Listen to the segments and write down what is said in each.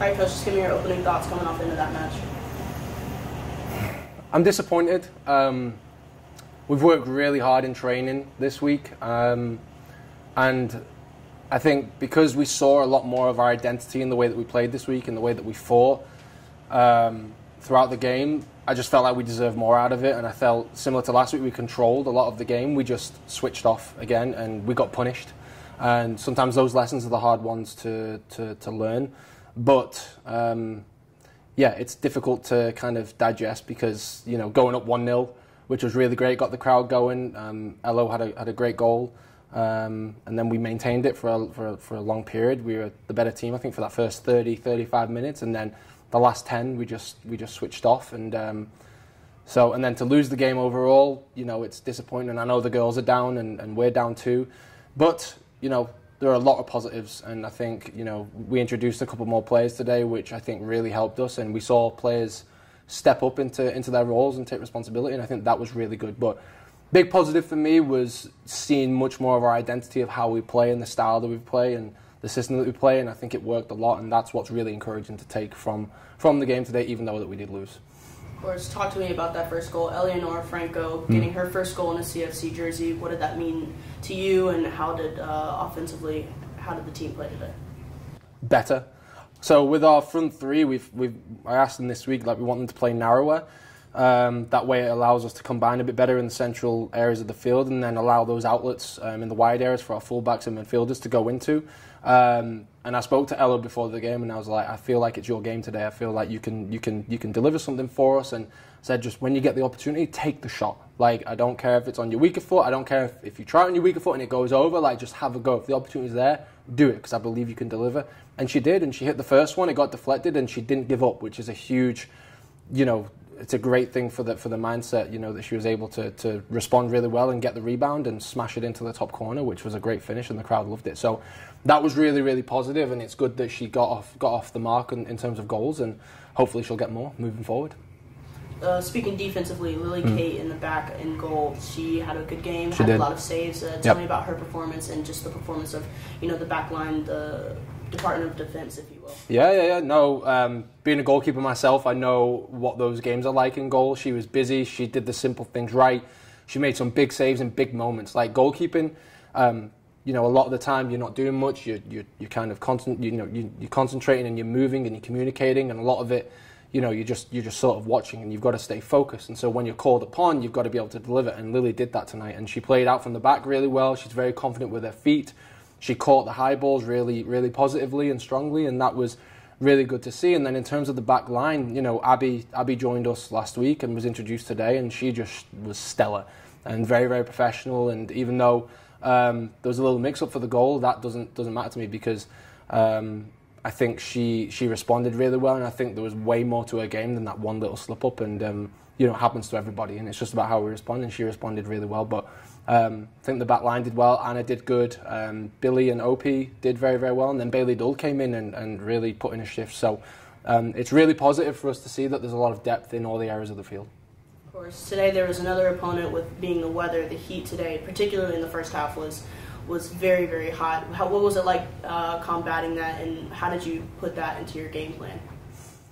Right, coach, just give me your opening thoughts coming off into that match. I'm disappointed. Um, we've worked really hard in training this week, um, and I think because we saw a lot more of our identity in the way that we played this week, and the way that we fought um, throughout the game, I just felt like we deserved more out of it. And I felt similar to last week, we controlled a lot of the game. We just switched off again, and we got punished. And sometimes those lessons are the hard ones to to, to learn, but. Um, yeah, it's difficult to kind of digest because you know going up one 0 which was really great, got the crowd going. Um, Elo had a had a great goal, um, and then we maintained it for a, for a, for a long period. We were the better team, I think, for that first 30, 35 minutes, and then the last ten we just we just switched off and. Um, so and then to lose the game overall, you know, it's disappointing. I know the girls are down and, and we're down too, but you know, there are a lot of positives, and I think you know we introduced a couple more players today, which I think really helped us, and we saw players step up into into their roles and take responsibility, and I think that was really good. But big positive for me was seeing much more of our identity of how we play and the style that we play and the system that we play, and I think it worked a lot, and that's what's really encouraging to take from from the game today, even though that we did lose. Of course, talk to me about that first goal. Eleonora Franco getting her first goal in a CFC jersey. What did that mean to you, and how did uh, offensively, how did the team play today? better. So with our front three, we've we've I asked them this week like we want them to play narrower. Um, that way, it allows us to combine a bit better in the central areas of the field, and then allow those outlets um, in the wide areas for our fullbacks and midfielders to go into. Um, and I spoke to Ella before the game, and I was like, I feel like it's your game today. I feel like you can you can you can deliver something for us. And said just when you get the opportunity, take the shot. Like I don't care if it's on your weaker foot. I don't care if, if you try it on your weaker foot and it goes over. Like just have a go. If the opportunity's there, do it because I believe you can deliver. And she did, and she hit the first one. It got deflected, and she didn't give up, which is a huge, you know, it's a great thing for the for the mindset. You know that she was able to to respond really well and get the rebound and smash it into the top corner, which was a great finish, and the crowd loved it. So that was really really positive, and it's good that she got off got off the mark in, in terms of goals, and hopefully she'll get more moving forward. Uh, speaking defensively, Lily Kate in the back in goal, she had a good game. She had a lot of saves. Uh, tell Yep. me about her performance and just the performance of, you know, the back line, the Department of Defense, if you will. Yeah, yeah, yeah. No, um, being a goalkeeper myself, I know what those games are like in goal. She was busy. She did the simple things right. She made some big saves in big moments. Like goalkeeping, um, you know, a lot of the time you're not doing much. You're you're, you're kind of constant. You know, you, you're concentrating and you're moving and you're communicating, and a lot of it, you know, you're just you're just sort of watching, and you've got to stay focused. And so when you're called upon, you've got to be able to deliver. And Lily did that tonight, and she played out from the back really well. She's very confident with her feet. She caught the high balls really, really positively and strongly, and that was really good to see. And then in terms of the back line, you know, Abby Abby joined us last week and was introduced today, and she just was stellar and very, very professional. And even though um, there was a little mix up for the goal, that doesn't doesn't matter to me because um, I think she she responded really well, and I think there was way more to her game than that one little slip up. And um, you know, it happens to everybody, and it's just about how we respond. And she responded really well, but. Um, I think the back line did well. Anna did good. Um, Billy and Opie did very, very well. And then Bailey Dull came in and, and really put in a shift. So um, it's really positive for us to see that there's a lot of depth in all the areas of the field. Of course, today there was another opponent with being the weather. The heat today, particularly in the first half, was was very, very hot. How, what was it like uh, combating that, and how did you put that into your game plan?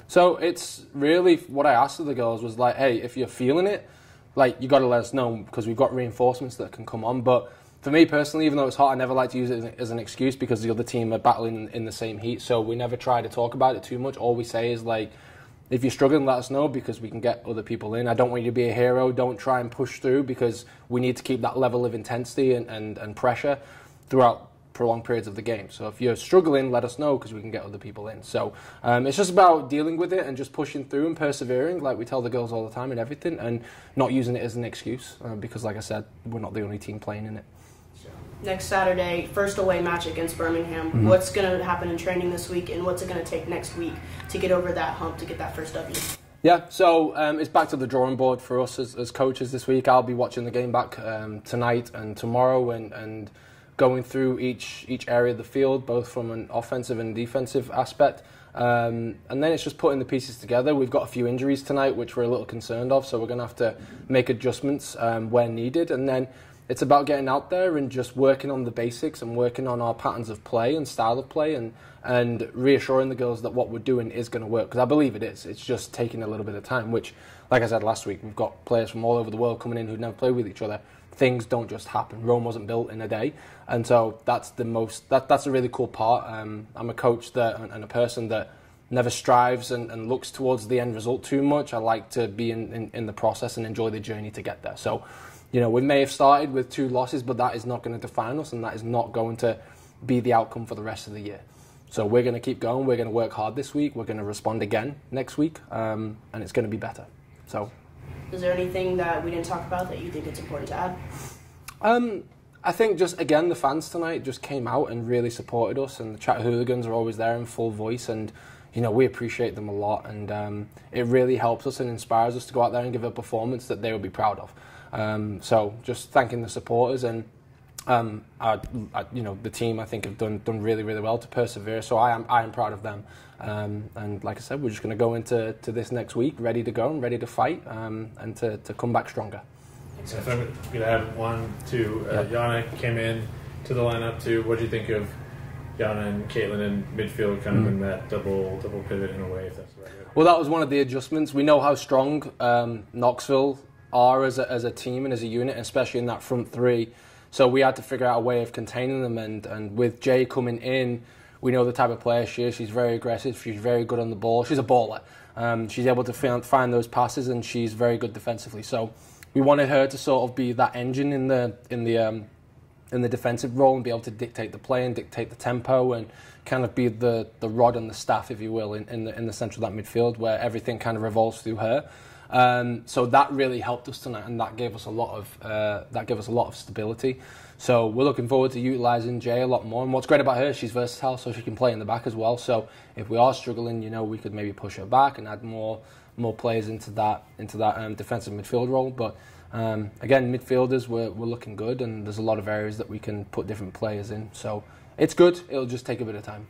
So it's really what I asked of the girls was like, hey, if you're feeling it, like you got to let us know because we've got reinforcements that can come on. But for me personally, even though it's hot, I never like to use it as an- as an excuse because the other team are battling in the same heat. So we never try to talk about it too much. All we say is like, if you're struggling, let us know because we can get other people in. I don't want you to be a hero. Don't try and push through because we need to keep that level of intensity and, and, and pressure throughout prolonged periods of the game. So if you're struggling, let us know because we can get other people in. So um, it's just about dealing with it and just pushing through and persevering, like we tell the girls all the time and everything, and not using it as an excuse uh, because, like I said, we're not the only team playing in it. Next Saturday, first away match against Birmingham. Mm-hmm. What's going to happen in training this week, and what's it going to take next week to get over that hump to get that first W? Yeah, so um, it's back to the drawing board for us as, as coaches this week. I'll be watching the game back um, tonight and tomorrow and, and going through each each area of the field, both from an offensive and defensive aspect. Um, and then it's just putting the pieces together. We've got a few injuries tonight, which we're a little concerned of, so we're going to have to make adjustments um, where needed. And then it's about getting out there and just working on the basics and working on our patterns of play and style of play and and reassuring the girls that what we're doing is going to work because I believe it is. It's just taking a little bit of time. Which, like I said last week, we've got players from all over the world coming in who've never played with each other. Things don't just happen. Rome wasn't built in a day, and so that's the most. That that's a really cool part. Um, I'm a coach that and a person that never strives and, and, looks towards the end result too much. I like to be in, in, in the process and enjoy the journey to get there. So you know, we may have started with two losses, but that is not going to define us and that is not going to be the outcome for the rest of the year. So we're going to keep going. We're going to work hard this week. We're going to respond again next week, um, and it's going to be better. So, is there anything that we didn't talk about that you think it's important to add? Um, I think just again the fans tonight just came out and really supported us, and the Chattahooligans are always there in full voice, and you know we appreciate them a lot, and um, it really helps us and inspires us to go out there and give a performance that they will be proud of. Um, so just thanking the supporters and um, I, I, you know the team I think have done done really really well to persevere. So I am I am proud of them. Um, and like I said, we're just going to go into to this next week ready to go and ready to fight um, and to, to come back stronger. So if I'm going to add one, two, uh, Yana came in to the lineup too. What do you think of Yana and Caitlin in midfield, kind of mm. in that double double pivot in a way? If that's right. Well, that was one of the adjustments. We know how strong um, Knoxville are as a, as a team and as a unit, especially in that front three. So we had to figure out a way of containing them. And, and with Jay coming in, we know the type of player she is. She's very aggressive. She's very good on the ball. She's a baller. Um, she's able to find those passes, and she's very good defensively. So we wanted her to sort of be that engine in the in the um, in the defensive role and be able to dictate the play and dictate the tempo and kind of be the, the rod and the staff, if you will, in, in the in the that midfield where everything kind of revolves through her. Um, so that really helped us tonight, and that gave us a lot of uh, that gave us a lot of stability. So we're looking forward to utilising Jay a lot more. And what's great about her, she's versatile, so she can play in the back as well. So if we are struggling, you know, we could maybe push her back and add more more players into that into that um, defensive midfield role. But um, again, midfielders we're, we're looking good, and there's a lot of areas that we can put different players in. So it's good. It'll just take a bit of time.